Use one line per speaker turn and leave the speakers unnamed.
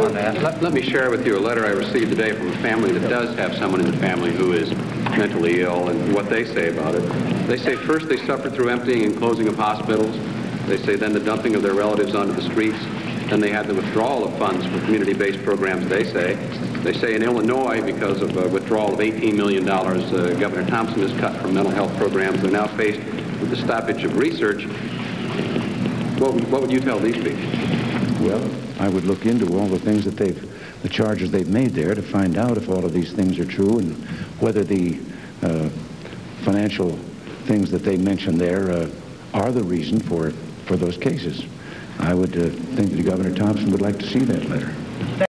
on that.
Let, let me share with you a letter I received today from a family that does have someone in the family who is mentally ill and what they say about it. They say first they suffered through emptying and closing of hospitals. They say then the dumping of their relatives onto the streets. Then they had the withdrawal of funds for community-based programs, they say. They say in Illinois, because of a withdrawal of $18 million uh, Governor Thompson has cut from mental health programs, they're now faced with the stoppage of research. What what would you tell these people?
Well, I would look into all the things that they've, the charges they've made there to find out if all of these things are true and whether the uh, financial things that they mentioned there uh, are the reason for, for those cases. I would uh, think that Governor Thompson would like to see that letter.